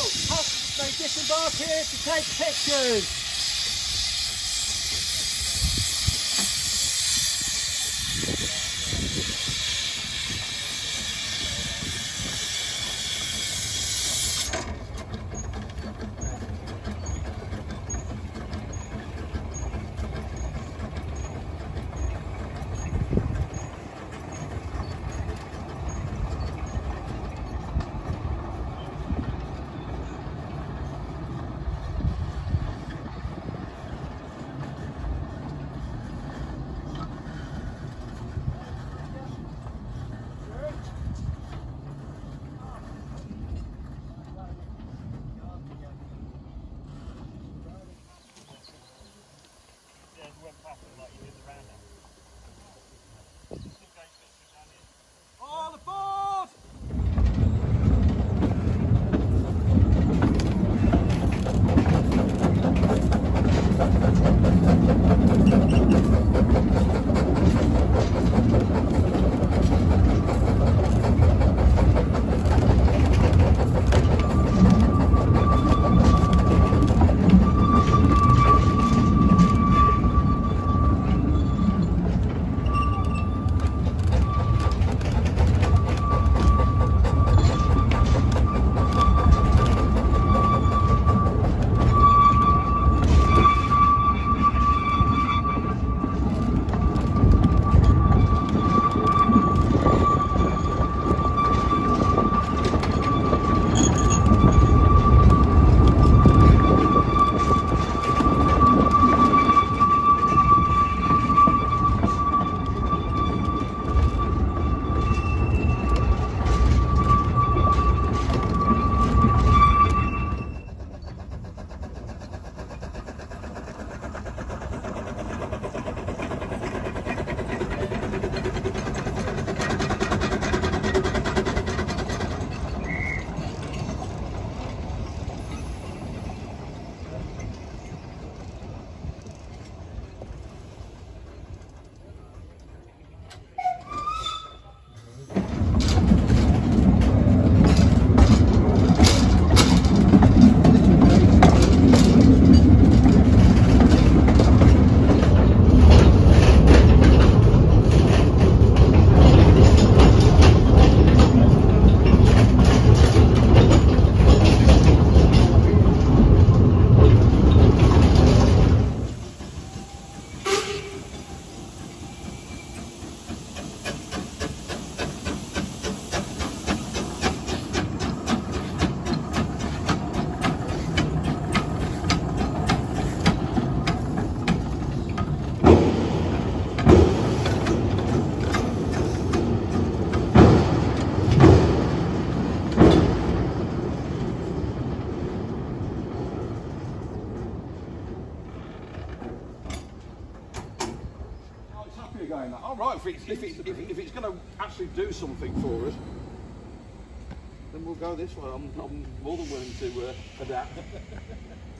Holt, they disembark here to take pictures. It's, if, it, if, if it's going to actually do something for us, then we'll go this way. I'm, I'm more than willing to uh, adapt.